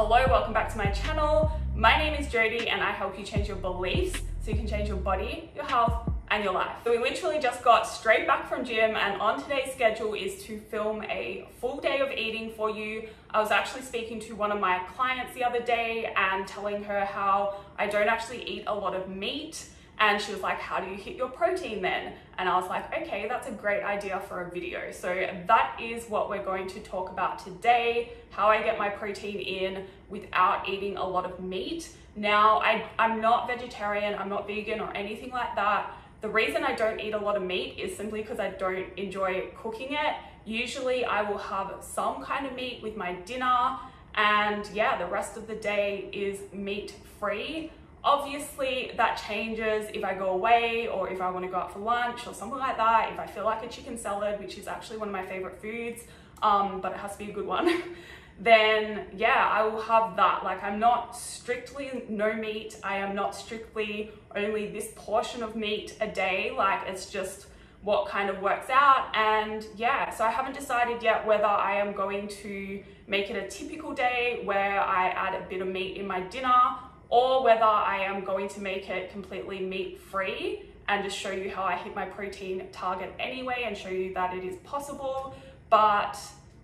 Hello, welcome back to my channel. My name is Jodie and I help you change your beliefs so you can change your body, your health, and your life. So we literally just got straight back from gym and on today's schedule is to film a full day of eating for you. I was actually speaking to one of my clients the other day and telling her how I don't actually eat a lot of meat and she was like, how do you hit your protein then? And I was like, okay, that's a great idea for a video. So that is what we're going to talk about today, how I get my protein in without eating a lot of meat. Now, I, I'm not vegetarian, I'm not vegan or anything like that. The reason I don't eat a lot of meat is simply because I don't enjoy cooking it. Usually I will have some kind of meat with my dinner and yeah, the rest of the day is meat free. Obviously that changes if I go away or if I want to go out for lunch or something like that. If I feel like a chicken salad, which is actually one of my favorite foods, um, but it has to be a good one, then yeah, I will have that. Like I'm not strictly no meat. I am not strictly only this portion of meat a day. Like it's just what kind of works out. And yeah, so I haven't decided yet whether I am going to make it a typical day where I add a bit of meat in my dinner or whether I am going to make it completely meat free and just show you how I hit my protein target anyway and show you that it is possible. But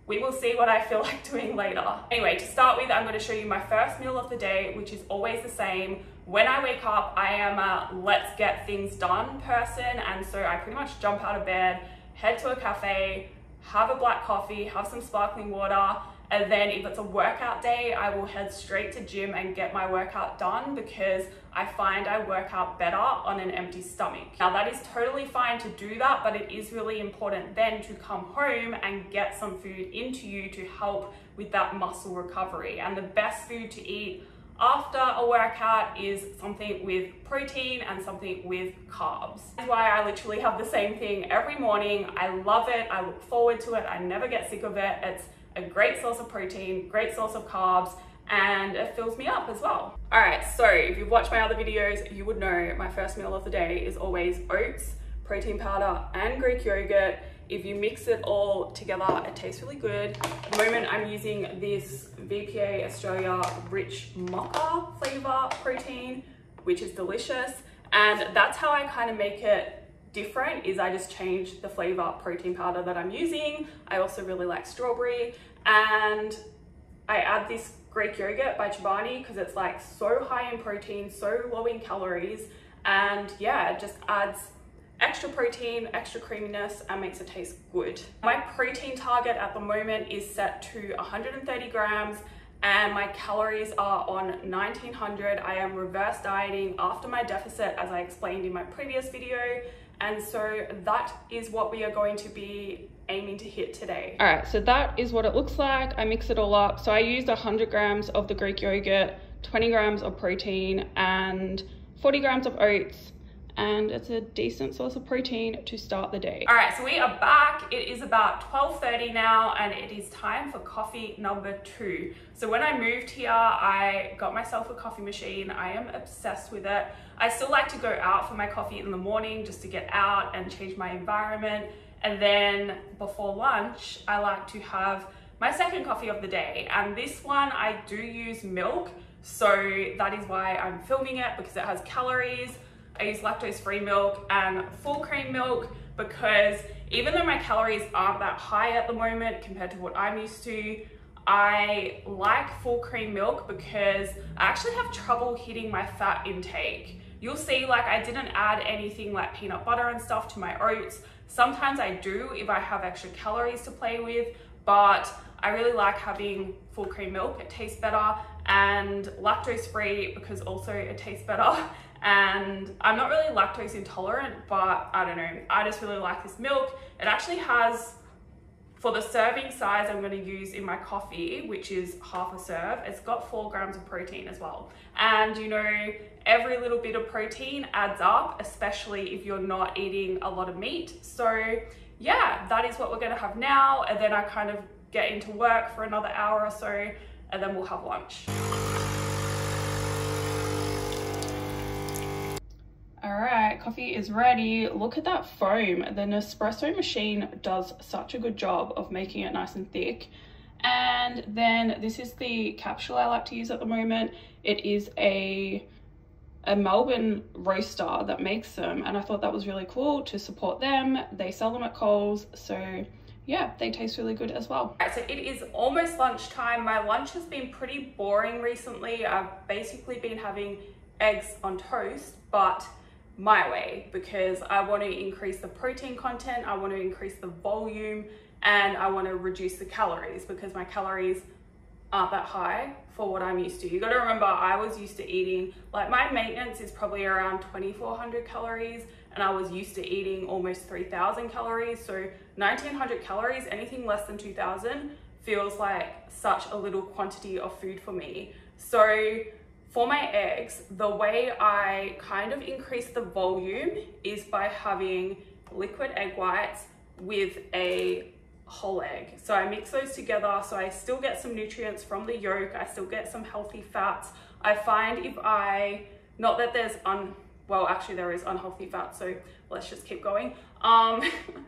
we will see what I feel like doing later. Anyway, to start with, I'm gonna show you my first meal of the day, which is always the same. When I wake up, I am a let's get things done person. And so I pretty much jump out of bed, head to a cafe, have a black coffee, have some sparkling water, and then if it's a workout day, I will head straight to gym and get my workout done because I find I work out better on an empty stomach. Now that is totally fine to do that, but it is really important then to come home and get some food into you to help with that muscle recovery. And the best food to eat after a workout is something with protein and something with carbs. That's why I literally have the same thing every morning. I love it. I look forward to it. I never get sick of it. It's a great source of protein, great source of carbs, and it fills me up as well. All right, so if you've watched my other videos, you would know my first meal of the day is always oats, protein powder, and Greek yogurt. If you mix it all together, it tastes really good. At the moment, I'm using this VPA Australia Rich Mocha flavor protein, which is delicious. And that's how I kind of make it different is I just changed the flavor protein powder that I'm using. I also really like strawberry and I add this Greek yogurt by Chobani because it's like so high in protein, so low in calories. And yeah, it just adds extra protein, extra creaminess and makes it taste good. My protein target at the moment is set to 130 grams and my calories are on 1900. I am reverse dieting after my deficit as I explained in my previous video and so that is what we are going to be aiming to hit today. All right, so that is what it looks like. I mix it all up. So I used 100 grams of the Greek yogurt, 20 grams of protein, and 40 grams of oats, and it's a decent source of protein to start the day. All right, so we are back. It is about 12.30 now and it is time for coffee number two. So when I moved here, I got myself a coffee machine. I am obsessed with it. I still like to go out for my coffee in the morning just to get out and change my environment. And then before lunch, I like to have my second coffee of the day. And this one, I do use milk. So that is why I'm filming it because it has calories I use lactose-free milk and full cream milk because even though my calories aren't that high at the moment compared to what I'm used to, I like full cream milk because I actually have trouble hitting my fat intake. You'll see like I didn't add anything like peanut butter and stuff to my oats. Sometimes I do if I have extra calories to play with, but I really like having full cream milk. It tastes better and lactose free because also it tastes better. and I'm not really lactose intolerant, but I don't know, I just really like this milk. It actually has, for the serving size I'm gonna use in my coffee, which is half a serve, it's got four grams of protein as well. And you know, every little bit of protein adds up, especially if you're not eating a lot of meat. So yeah, that is what we're gonna have now. And then I kind of get into work for another hour or so, and then we'll have lunch. All right, coffee is ready. Look at that foam. The Nespresso machine does such a good job of making it nice and thick. And then this is the capsule I like to use at the moment. It is a a Melbourne roaster that makes them and I thought that was really cool to support them. They sell them at Coles, so yeah, they taste really good as well. So it is almost lunchtime. My lunch has been pretty boring recently. I've basically been having eggs on toast, but my way because I want to increase the protein content, I want to increase the volume, and I want to reduce the calories because my calories aren't that high for what I'm used to. You got to remember, I was used to eating, like my maintenance is probably around 2400 calories, and I was used to eating almost 3000 calories. So 1900 calories, anything less than 2000 feels like such a little quantity of food for me. So for my eggs, the way I kind of increase the volume is by having liquid egg whites with a whole egg. So I mix those together so I still get some nutrients from the yolk, I still get some healthy fats. I find if I, not that there's un, well actually there is unhealthy fat, so let's just keep going. Um,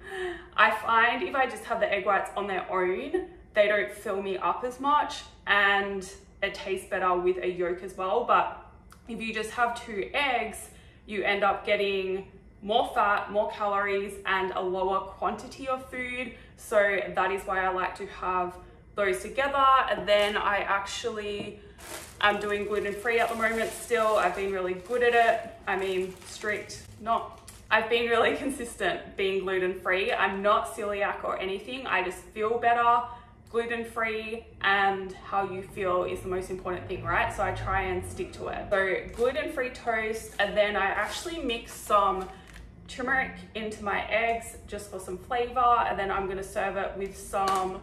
I find if I just have the egg whites on their own, they don't fill me up as much and it tastes better with a yolk as well. But if you just have two eggs, you end up getting more fat, more calories, and a lower quantity of food. So that is why I like to have those together. And then I actually am doing gluten-free at the moment still. I've been really good at it. I mean, strict, not, I've been really consistent being gluten-free. I'm not celiac or anything. I just feel better gluten-free and how you feel is the most important thing, right? So I try and stick to it. So gluten-free toast, and then I actually mix some turmeric into my eggs just for some flavor, and then I'm gonna serve it with some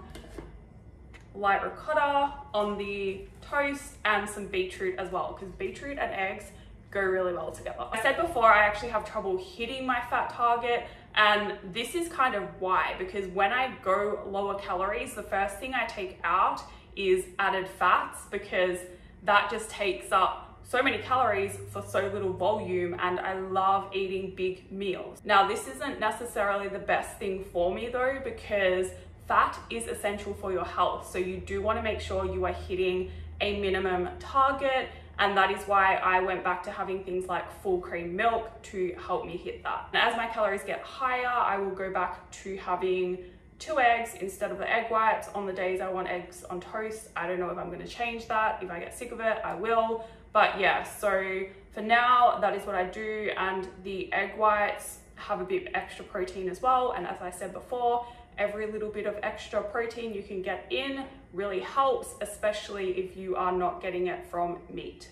light ricotta on the toast and some beetroot as well, because beetroot and eggs go really well together. I said before, I actually have trouble hitting my fat target and this is kind of why, because when I go lower calories, the first thing I take out is added fats because that just takes up so many calories for so little volume and I love eating big meals. Now this isn't necessarily the best thing for me though because fat is essential for your health. So you do wanna make sure you are hitting a minimum target and that is why I went back to having things like full cream milk to help me hit that. And as my calories get higher, I will go back to having two eggs instead of the egg whites on the days I want eggs on toast. I don't know if I'm gonna change that. If I get sick of it, I will. But yeah, so for now, that is what I do. And the egg whites have a bit extra protein as well. And as I said before, every little bit of extra protein you can get in really helps, especially if you are not getting it from meat.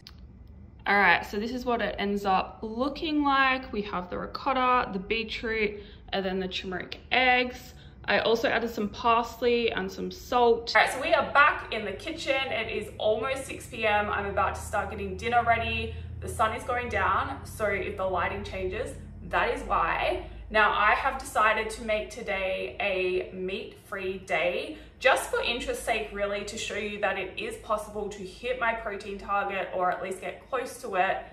All right, so this is what it ends up looking like. We have the ricotta, the beetroot, and then the turmeric eggs. I also added some parsley and some salt. All right, so we are back in the kitchen. It is almost 6 p.m. I'm about to start getting dinner ready. The sun is going down, so if the lighting changes, that is why. Now I have decided to make today a meat-free day just for interest sake really to show you that it is possible to hit my protein target or at least get close to it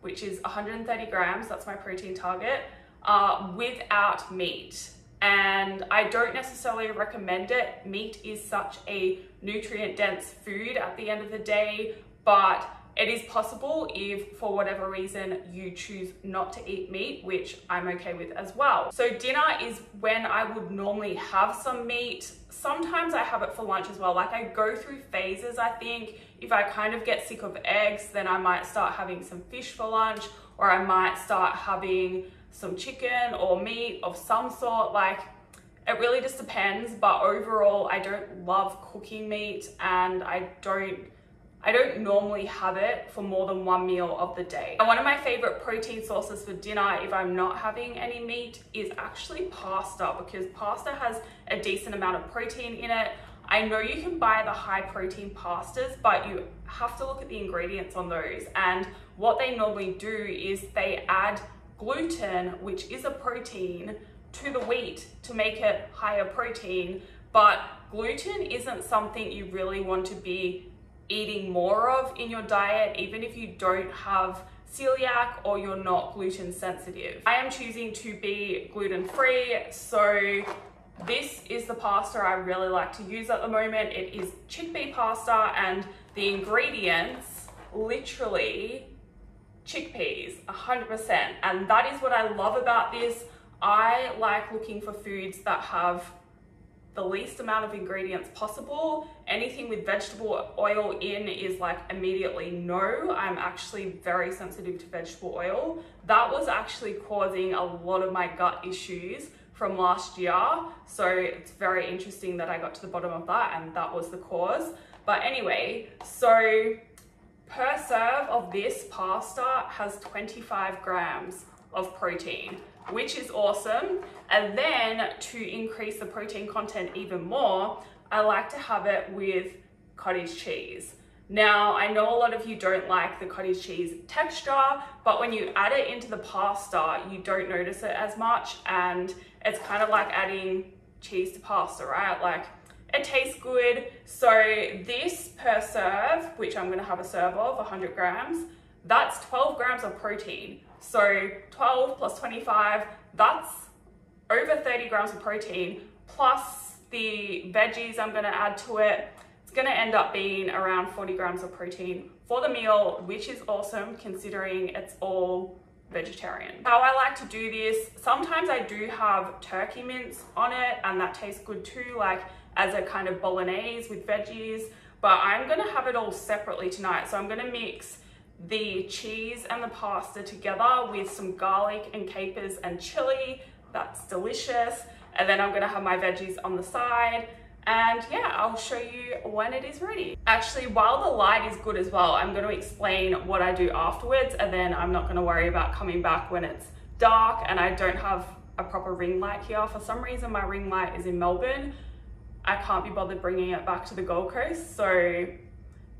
which is 130 grams, that's my protein target, uh, without meat. And I don't necessarily recommend it. Meat is such a nutrient dense food at the end of the day, but it is possible if for whatever reason you choose not to eat meat, which I'm okay with as well. So dinner is when I would normally have some meat. Sometimes I have it for lunch as well. Like I go through phases, I think. If I kind of get sick of eggs, then I might start having some fish for lunch or I might start having some chicken or meat of some sort. Like it really just depends. But overall, I don't love cooking meat and I don't I don't normally have it for more than one meal of the day. And one of my favorite protein sources for dinner, if I'm not having any meat, is actually pasta because pasta has a decent amount of protein in it. I know you can buy the high protein pastas, but you have to look at the ingredients on those. And what they normally do is they add gluten, which is a protein, to the wheat to make it higher protein. But gluten isn't something you really want to be eating more of in your diet, even if you don't have celiac or you're not gluten sensitive. I am choosing to be gluten free, so this is the pasta I really like to use at the moment. It is chickpea pasta and the ingredients literally chickpeas 100% and that is what I love about this. I like looking for foods that have the least amount of ingredients possible. Anything with vegetable oil in is like immediately no. I'm actually very sensitive to vegetable oil. That was actually causing a lot of my gut issues from last year. So it's very interesting that I got to the bottom of that and that was the cause. But anyway, so per serve of this pasta has 25 grams of protein which is awesome. And then to increase the protein content even more, I like to have it with cottage cheese. Now, I know a lot of you don't like the cottage cheese texture, but when you add it into the pasta, you don't notice it as much. And it's kind of like adding cheese to pasta, right? Like it tastes good. So this per serve, which I'm gonna have a serve of 100 grams, that's 12 grams of protein. So 12 plus 25, that's over 30 grams of protein plus the veggies I'm gonna add to it. It's gonna end up being around 40 grams of protein for the meal, which is awesome considering it's all vegetarian. How I like to do this, sometimes I do have turkey mince on it and that tastes good too, like as a kind of bolognese with veggies, but I'm gonna have it all separately tonight. So I'm gonna mix the cheese and the pasta together with some garlic and capers and chili. That's delicious. And then I'm gonna have my veggies on the side. And yeah, I'll show you when it is ready. Actually, while the light is good as well, I'm gonna explain what I do afterwards and then I'm not gonna worry about coming back when it's dark and I don't have a proper ring light here. For some reason, my ring light is in Melbourne. I can't be bothered bringing it back to the Gold Coast. So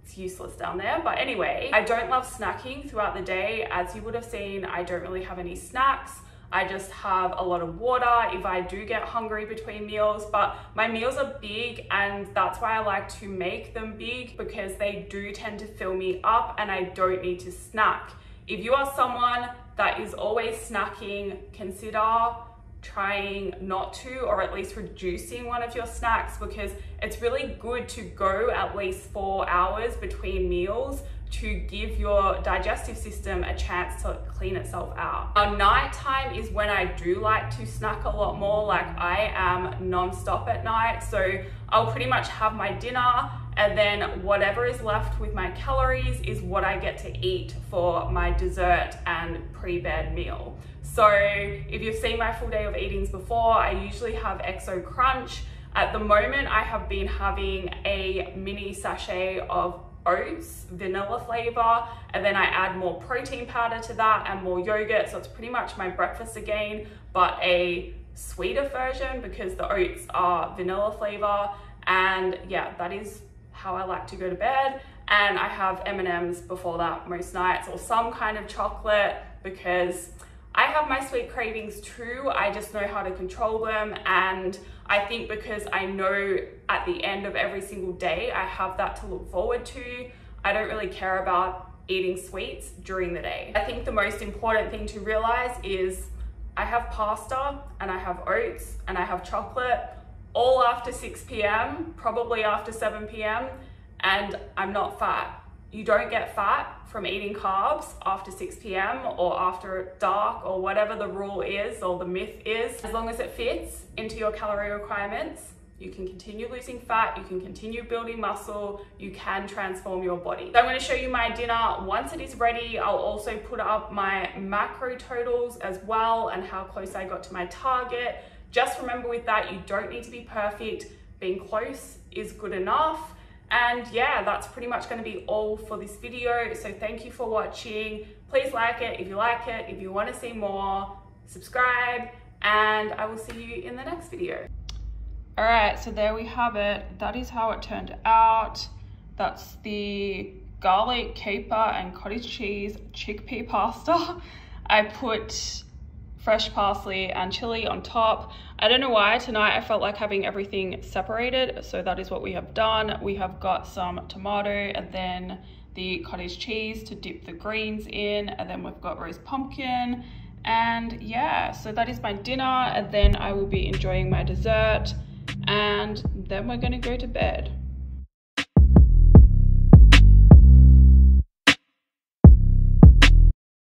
it's useless down there. But anyway, I don't love snacking throughout the day. As you would have seen, I don't really have any snacks. I just have a lot of water if I do get hungry between meals, but my meals are big and that's why I like to make them big because they do tend to fill me up and I don't need to snack. If you are someone that is always snacking, consider trying not to or at least reducing one of your snacks because it's really good to go at least four hours between meals to give your digestive system a chance to clean itself out. Our nighttime is when I do like to snack a lot more, like I am non-stop at night. So I'll pretty much have my dinner and then whatever is left with my calories is what I get to eat for my dessert and pre-bed meal. So if you've seen my full day of eatings before, I usually have XO Crunch. At the moment, I have been having a mini sachet of oats, vanilla flavor, and then I add more protein powder to that and more yogurt. So it's pretty much my breakfast again, but a sweeter version because the oats are vanilla flavor. And yeah, that is how I like to go to bed. And I have M&Ms before that most nights or some kind of chocolate because I have my sweet cravings too. I just know how to control them. And I think because I know at the end of every single day, I have that to look forward to. I don't really care about eating sweets during the day. I think the most important thing to realize is I have pasta and I have oats and I have chocolate all after 6 p.m., probably after 7 p.m., and I'm not fat. You don't get fat from eating carbs after 6 p.m. or after dark or whatever the rule is or the myth is. As long as it fits into your calorie requirements, you can continue losing fat, you can continue building muscle, you can transform your body. So I'm gonna show you my dinner. Once it is ready, I'll also put up my macro totals as well and how close I got to my target. Just remember with that, you don't need to be perfect. Being close is good enough. And yeah, that's pretty much gonna be all for this video. So thank you for watching. Please like it if you like it. If you wanna see more, subscribe, and I will see you in the next video. All right, so there we have it. That is how it turned out. That's the garlic, caper, and cottage cheese chickpea pasta. I put fresh parsley and chili on top. I don't know why tonight I felt like having everything separated. So that is what we have done. We have got some tomato and then the cottage cheese to dip the greens in. And then we've got roast pumpkin. And yeah, so that is my dinner. And then I will be enjoying my dessert. And then we're gonna go to bed.